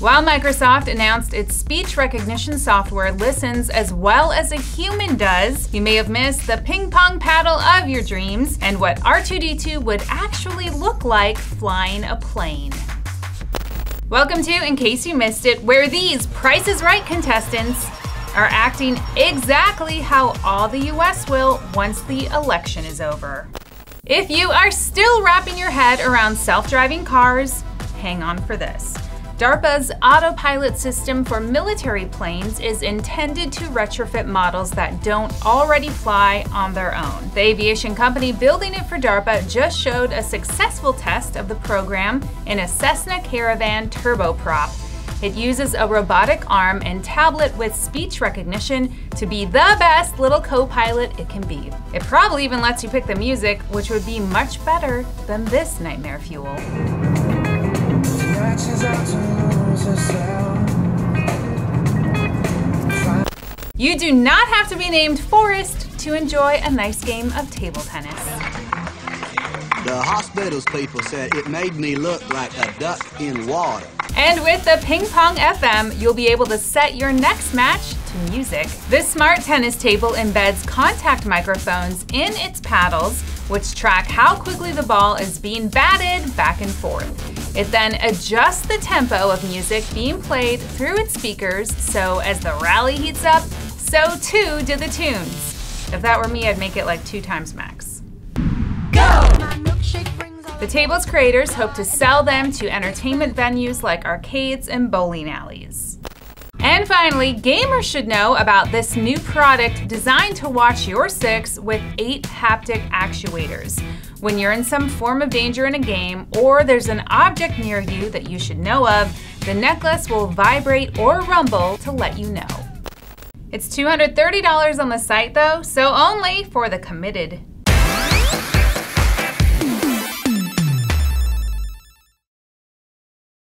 While Microsoft announced its speech recognition software listens as well as a human does, you may have missed the ping pong paddle of your dreams and what R2D2 would actually look like flying a plane. Welcome to In Case You Missed It, where these Price is Right contestants are acting exactly how all the US will once the election is over. If you are still wrapping your head around self driving cars, hang on for this. DARPA's autopilot system for military planes is intended to retrofit models that don't already fly on their own. The aviation company building it for DARPA just showed a successful test of the program in a Cessna Caravan turboprop. It uses a robotic arm and tablet with speech recognition to be the best little co pilot it can be. It probably even lets you pick the music, which would be much better than this nightmare fuel. You do not have to be named Forrest to enjoy a nice game of table tennis. The hospitals people said it made me look like a duck in water. And with the Ping Pong FM, you'll be able to set your next match to music. This smart tennis table embeds contact microphones in its paddles, which track how quickly the ball is being batted back and forth. It then adjusts the tempo of music being played through its speakers, so as the rally heats up, so too do the tunes. If that were me, I'd make it like two times max. Go! The table's creators hope to sell them to entertainment venues like arcades and bowling alleys. And finally, gamers should know about this new product designed to watch your six with eight haptic actuators. When you're in some form of danger in a game, or there's an object near you that you should know of, the necklace will vibrate or rumble to let you know. It's $230 on the site though, so only for the committed